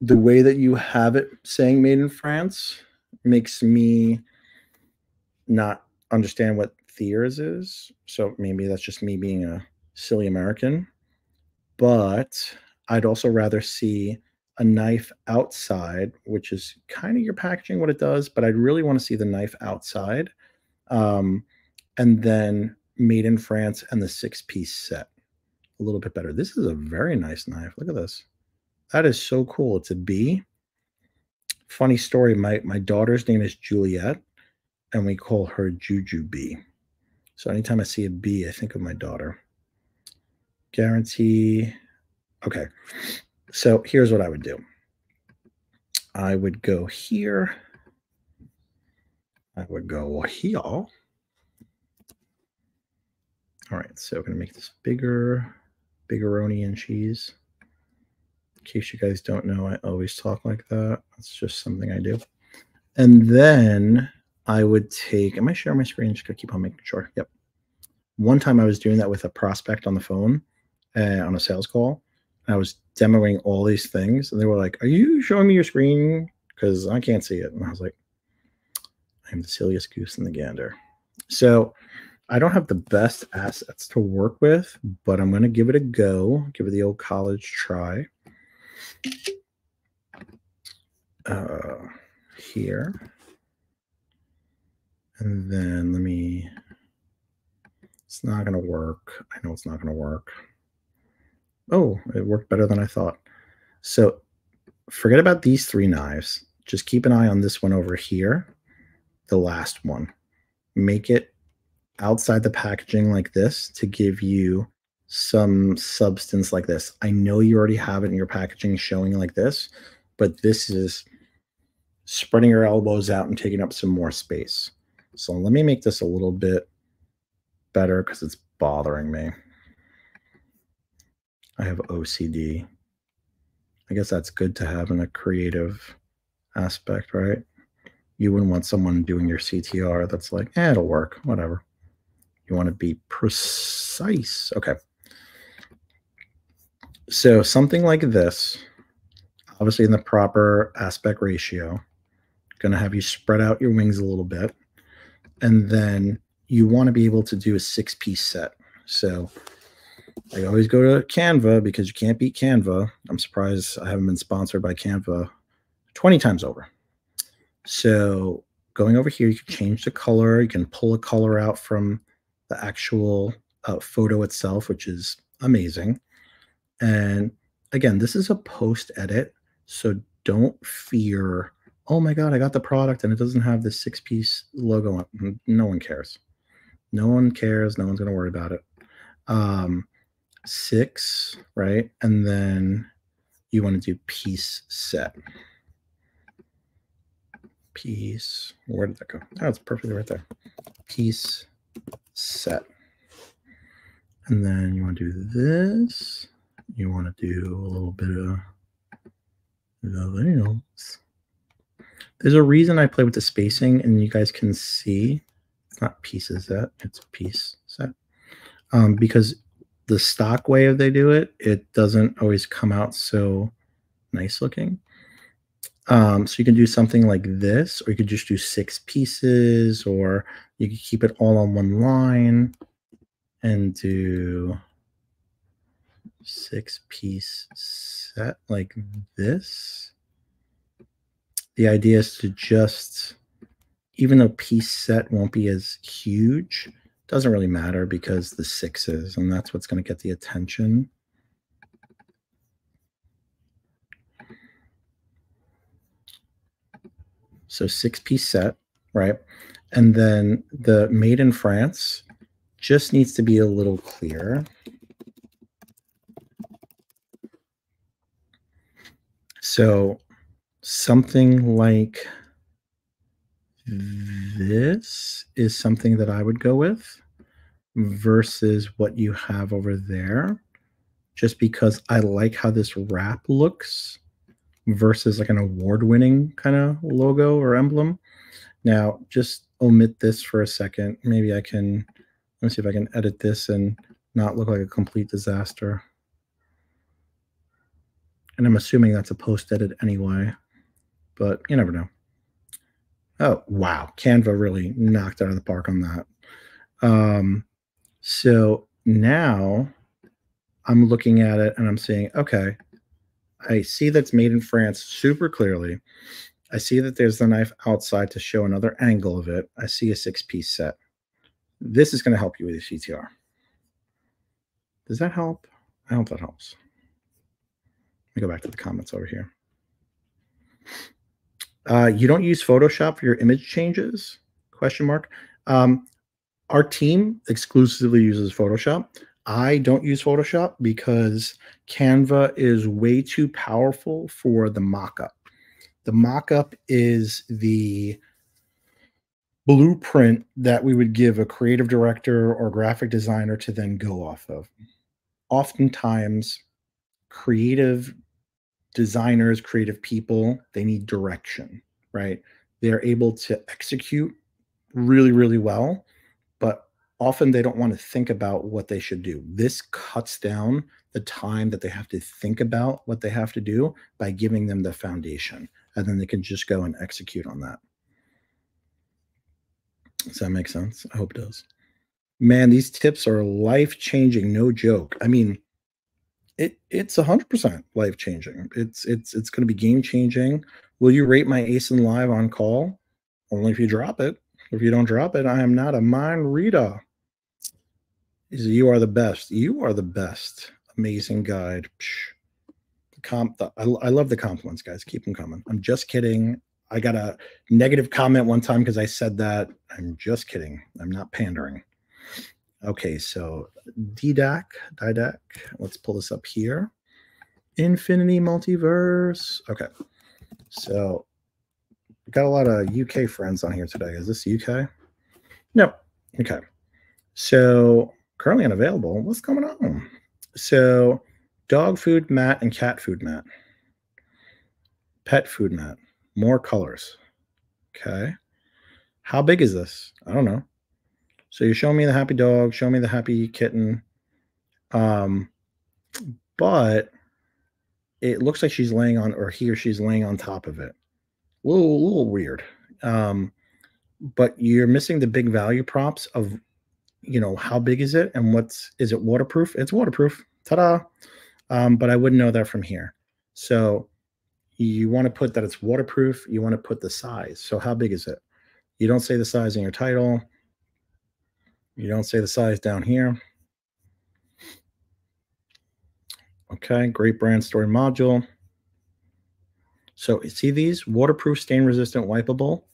the way that you have it saying made in France makes me not understand what Thiers is. So maybe that's just me being a silly American. But I'd also rather see a knife outside, which is kind of your packaging, what it does, but I'd really want to see the knife outside. Um, and then made in France and the six piece set a little bit better. This is a very nice knife. Look at this. That is so cool. It's a B. Funny story. My my daughter's name is Juliet, and we call her Juju B. So anytime I see a B, I think of my daughter. Guarantee. Okay. So here's what I would do. I would go here. I would go here. All right, so I'm going to make this bigger, biggeroni and cheese. In case you guys don't know, I always talk like that. That's just something I do. And then I would take, am I sharing my screen? Just gotta keep on making sure. Yep. One time I was doing that with a prospect on the phone uh, on a sales call. I was demoing all these things, and they were like, Are you showing me your screen? Because I can't see it. And I was like, I'm the silliest goose in the gander. So I don't have the best assets to work with, but I'm going to give it a go, give it the old college try. Uh, here. And then let me, it's not going to work. I know it's not going to work. Oh, it worked better than I thought. So forget about these three knives. Just keep an eye on this one over here, the last one. Make it outside the packaging like this to give you some substance like this. I know you already have it in your packaging showing like this, but this is spreading your elbows out and taking up some more space. So let me make this a little bit better because it's bothering me. I have OCD. I guess that's good to have in a creative aspect, right? You wouldn't want someone doing your CTR that's like, eh, it'll work, whatever. You want to be precise. Okay. So something like this, obviously in the proper aspect ratio, going to have you spread out your wings a little bit. And then you want to be able to do a six piece set. So I always go to Canva because you can't beat Canva. I'm surprised I haven't been sponsored by Canva 20 times over. So going over here, you can change the color. You can pull a color out from the actual uh, photo itself, which is amazing. And again, this is a post edit, so don't fear oh my God, I got the product and it doesn't have the six piece logo on. No one cares. No one cares. No one's going to worry about it. Um, six, right? And then you want to do piece set. Piece. Where did that go? Oh, it's perfectly right there. Piece set. And then you want to do this. You want to do a little bit of the else. There's a reason I play with the spacing, and you guys can see it's not pieces set, it's a piece set. Um, because the stock way of they do it, it doesn't always come out so nice looking. Um, so you can do something like this, or you could just do six pieces, or you could keep it all on one line and do six piece set like this. The idea is to just, even though piece set won't be as huge, doesn't really matter because the sixes, and that's what's going to get the attention. So six piece set, right? And then the made in France just needs to be a little clearer. So something like this is something that I would go with versus what you have over there, just because I like how this wrap looks versus like an award winning kind of logo or emblem. Now, just omit this for a second. Maybe I can, let me see if I can edit this and not look like a complete disaster. And I'm assuming that's a post edit anyway, but you never know. Oh, wow. Canva really knocked out of the park on that. Um, so now I'm looking at it and I'm saying, okay, I see that's made in France super clearly. I see that there's the knife outside to show another angle of it. I see a six piece set. This is going to help you with your CTR. Does that help? I hope that helps. Let me go back to the comments over here. Uh, you don't use Photoshop for your image changes? Question mark. Um, our team exclusively uses Photoshop. I don't use Photoshop because Canva is way too powerful for the mockup. The mockup is the blueprint that we would give a creative director or graphic designer to then go off of. Oftentimes, creative designers, creative people, they need direction, right? They're able to execute really, really well, but often they don't want to think about what they should do. This cuts down the time that they have to think about what they have to do by giving them the foundation, and then they can just go and execute on that. Does that make sense? I hope it does. Man, these tips are life changing, no joke. I mean, it it's hundred percent life changing. It's it's it's going to be game changing. Will you rate my ASIN live on call? Only if you drop it. If you don't drop it, I am not a mind reader. You are the best. You are the best. Amazing guide. The comp. The, I, I love the compliments, guys. Keep them coming. I'm just kidding. I got a negative comment one time because I said that. I'm just kidding. I'm not pandering. Okay, so DDAC, DIDAC, let's pull this up here. Infinity Multiverse. Okay, so got a lot of UK friends on here today. Is this UK? No. Okay. So currently unavailable. What's going on? So dog food mat and cat food mat. Pet food mat. More colors. Okay. How big is this? I don't know. So you show me the happy dog, show me the happy kitten. Um, but it looks like she's laying on, or he or she's laying on top of it. A little, a little weird. Um, but you're missing the big value props of, you know, how big is it and what's, is it waterproof? It's waterproof. Ta-da. Um, but I wouldn't know that from here. So you want to put that it's waterproof. You want to put the size. So how big is it? You don't say the size in your title. You don't say the size down here. Okay, great brand story module. So see these waterproof, stain resistant, wipeable.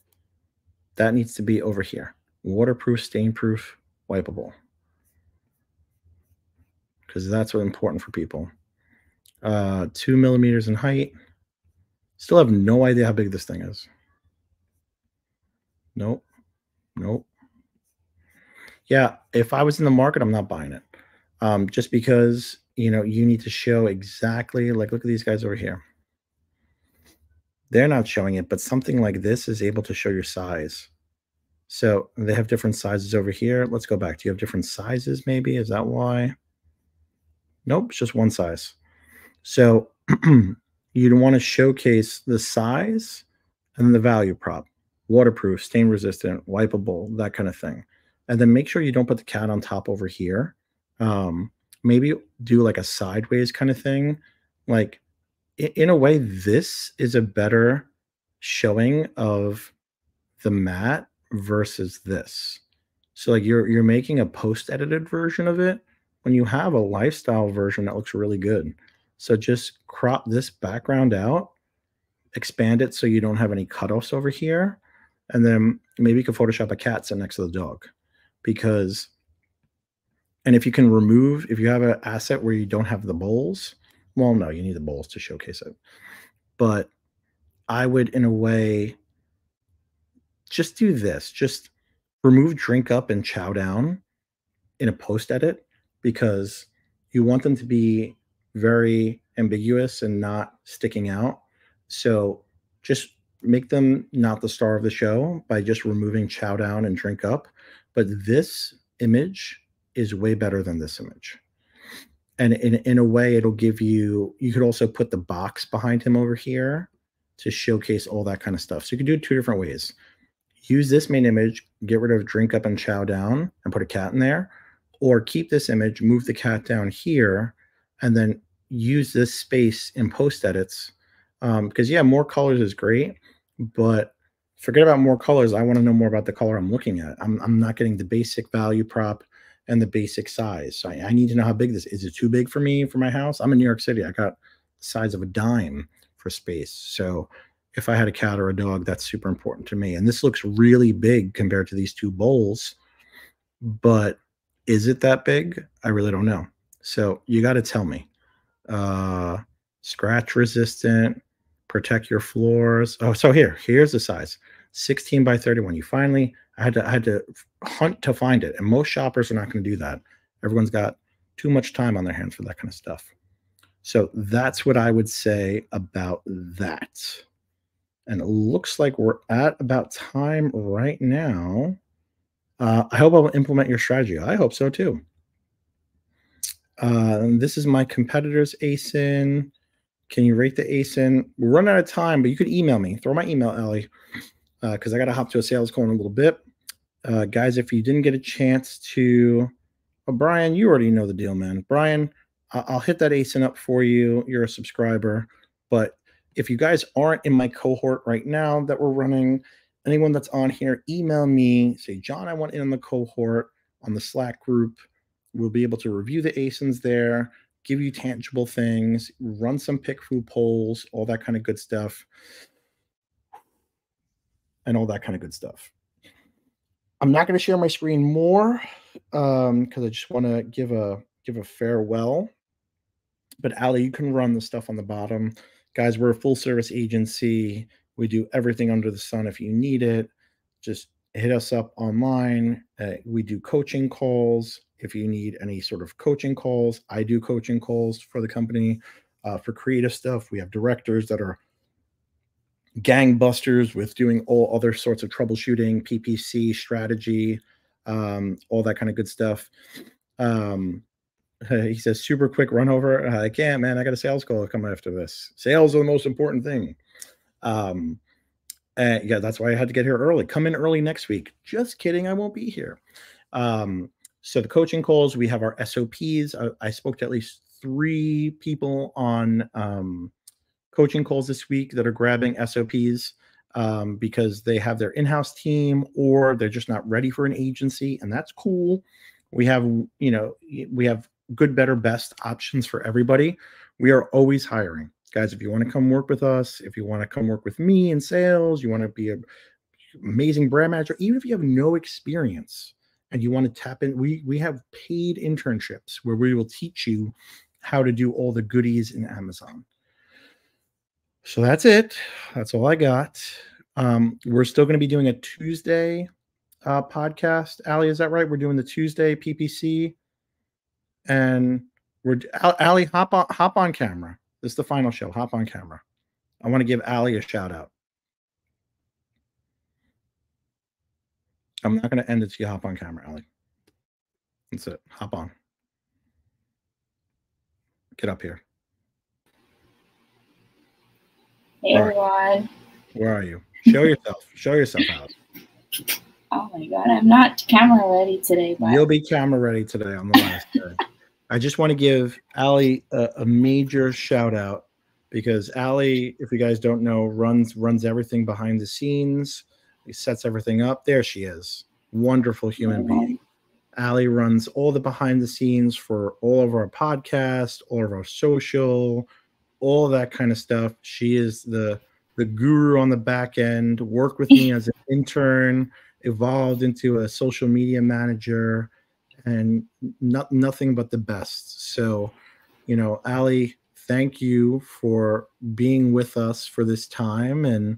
That needs to be over here. Waterproof, stain proof, wipeable. Because that's what's important for people. Uh, two millimeters in height. Still have no idea how big this thing is. Nope. Nope. Yeah, if I was in the market, I'm not buying it. Um, just because you know you need to show exactly like look at these guys over here. They're not showing it, but something like this is able to show your size. So they have different sizes over here. Let's go back. Do you have different sizes? Maybe is that why? Nope, it's just one size. So [clears throat] you'd want to showcase the size and the value prop, waterproof, stain resistant, wipeable, that kind of thing. And then make sure you don't put the cat on top over here. Um, maybe do like a sideways kind of thing. Like in a way, this is a better showing of the mat versus this. So like you're you're making a post edited version of it when you have a lifestyle version that looks really good. So just crop this background out, expand it so you don't have any cutoffs over here, and then maybe you can Photoshop a cat sit next to the dog. Because, and if you can remove, if you have an asset where you don't have the bowls, well, no, you need the bowls to showcase it. But I would, in a way, just do this. Just remove drink up and chow down in a post edit because you want them to be very ambiguous and not sticking out. So just make them not the star of the show by just removing chow down and drink up. But this image is way better than this image. And in, in a way, it'll give you, you could also put the box behind him over here to showcase all that kind of stuff. So you can do it two different ways. Use this main image, get rid of drink up and chow down and put a cat in there, or keep this image, move the cat down here, and then use this space in post edits um, because yeah, more colors is great, but forget about more colors. I want to know more about the color I'm looking at. I'm, I'm not getting the basic value prop and the basic size. So I, I need to know how big this is. It too big for me for my house? I'm in New York City. I got the size of a dime for space. So if I had a cat or a dog, that's super important to me. And this looks really big compared to these two bowls, but is it that big? I really don't know. So you got to tell me uh, scratch resistant, protect your floors. Oh, so here, here's the size 16 by 31. You finally, I had to, I had to hunt to find it. And most shoppers are not going to do that. Everyone's got too much time on their hands for that kind of stuff. So that's what I would say about that. And it looks like we're at about time right now. Uh, I hope I'll implement your strategy. I hope so too. Uh, this is my competitor's ASIN. Can you rate the ASIN? We're running out of time, but you could email me. Throw my email, Ellie, because uh, I got to hop to a sales call in a little bit. Uh, guys, if you didn't get a chance to, oh, Brian, you already know the deal, man. Brian, I- I'll hit that ASIN up for you. You're a subscriber. But if you guys aren't in my cohort right now that we're running, anyone that's on here, email me. Say, John, I want in on the cohort on the Slack group We'll be able to review the ASINs there, give you tangible things, run some pick PickFu polls, all that kind of good stuff, and all that kind of good stuff. I'm not going to share my screen more because um, I just want to give a give a farewell. But Ali, you can run the stuff on the bottom, guys. We're a full service agency. We do everything under the sun. If you need it, just hit us up online. Uh, we do coaching calls if you need any sort of coaching calls. I do coaching calls for the company uh, for creative stuff. We have directors that are gangbusters with doing all other sorts of troubleshooting, PPC strategy, um, all that kind of good stuff. Um, [laughs] he says, super quick run over. I can't, man. I got a sales call coming after this. Sales are the most important thing. Um, and yeah, that's why I had to get here early. Come in early next week. Just kidding. I won't be here. Um, so the coaching calls, we have our SOPs. I, I spoke to at least three people on um, coaching calls this week that are grabbing SOPs um, because they have their in-house team or they're just not ready for an agency, and that's cool. We have, you know, we have good, better, best options for everybody. We are always hiring. guys, if you want to come work with us, if you want to come work with me in sales, you want to be a amazing brand manager, even if you have no experience and you want to tap in, we we have paid internships where we will teach you how to do all the goodies in Amazon. So that's it. That's all I got. Um, we're still going to be doing a Tuesday uh, podcast. Ali, is that right? We're doing the Tuesday PPC, and we're Ali hop on hop on camera. This is the final show. Hop on camera. I want to give Ali a shout out. I'm not going to end it till you hop on camera, Ali. That's it. Hop on. Get up here. Hey everyone. Where are you? Show yourself. Show yourself out. Oh my god, I'm not camera ready today. But you'll be camera ready today on the last day. I just want to give Ali a, a, major shout out because Ali, if you guys don't know, runs runs everything behind the scenes. He sets everything up. There she is. Wonderful human being. Ali runs all the behind the scenes for all of our podcast, all of our social, all that kind of stuff. She is the the guru on the back end. Worked with me as an [laughs] intern, evolved into a social media manager, and not nothing but the best. So, you know, Ali, thank you for being with us for this time, and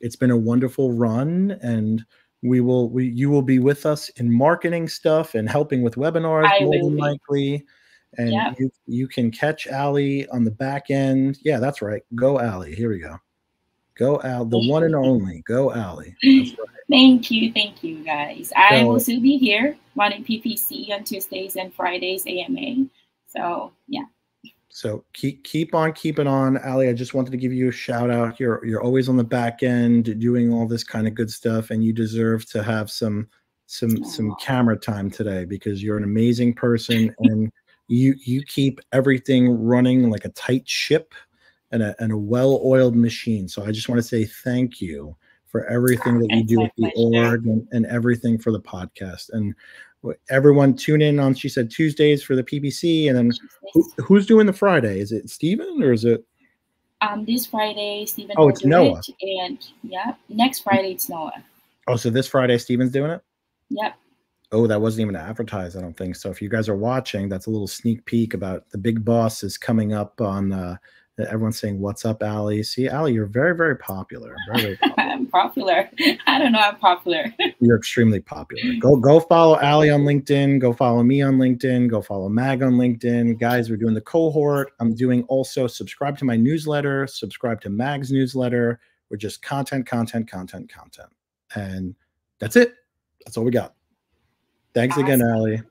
it's been a wonderful run and we will we you will be with us in marketing stuff and helping with webinars I more than likely and you, you can catch Ali on the back end. Yeah, that's right. Go Ali. Here we go. Go Al, the one and only. Go Ali. [laughs] Right. Thank you, thank you, guys. I will still be here running PPC on Tuesdays and Fridays AMA. So yeah. So keep keep on keeping on, Ali. I just wanted to give you a shout out. You're you're always on the back end doing all this kind of good stuff, and you deserve to have some some some camera time today because you're an amazing person and you you keep everything running like a tight ship and a, and a well-oiled machine so i just want to say thank you for everything that you do with the org and, and everything for the podcast and everyone tune in on she said tuesdays for the ppc and then who, who's doing the friday? Is it Stephen or is it? Um this friday Stephen oh it's noah it, and yeah next friday it's noah. Oh so this friday Stephen's doing it? Yep. Oh, that wasn't even advertised, I don't think. So. If you guys are watching, that's a little sneak peek about the big boss is coming up on uh everyone's saying, What's up, Ali? See, Ali, you're very, very popular. Very, very popular. [laughs] I'm popular. I don't know, I'm popular. [laughs] you're extremely popular. Go go follow Ali on LinkedIn, go follow me on LinkedIn, go follow Mag on LinkedIn. Guys, we're doing the cohort. I'm doing also subscribe to my newsletter, subscribe to Mag's newsletter. We're just content, content, content, content. And that's it. That's all we got. Thanks awesome. again, Ali.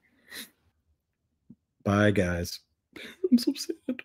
Bye, guys. [laughs] I'm so sad.